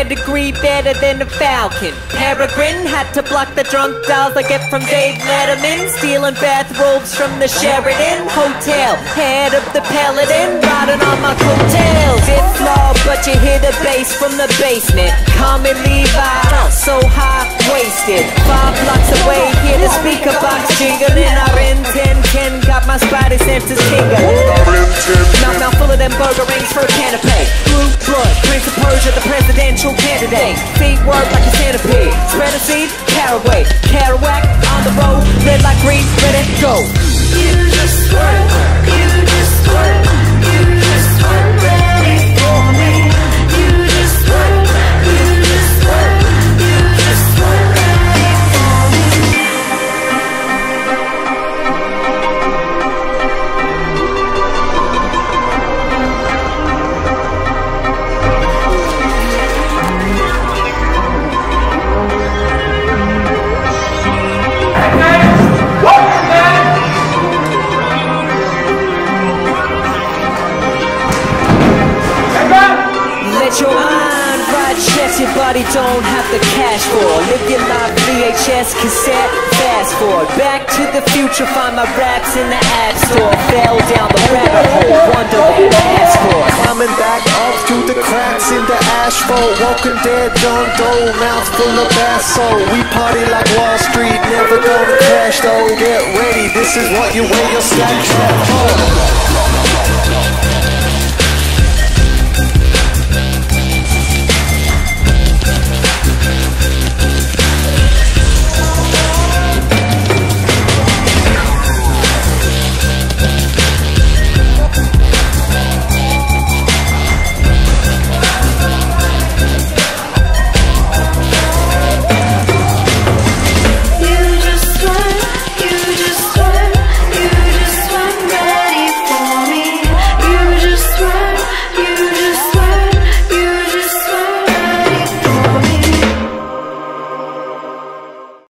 degree better than a falcon. Peregrine had to block the drunk dolls I get from Dave Letterman. Stealing bathrobes from the Sheraton Hotel. Head of the Paladin, riding on my coattails. Fifth floor, but you hear the bass from the basement. Common Levi, so high wasted. Five blocks away, hear the speaker presidential chest your body don't have the cash for. Live your life VHS cassette, fast forward. Back to the future, find my raps in the app store. Fell down the rabbit hole, Wonderland passport. Coming back up through the cracks in the asphalt. Walking dead, John Doe, mouth full of asshole. We party like Wall Street, never gonna crash though. Get ready, this is what you wear your stacks on.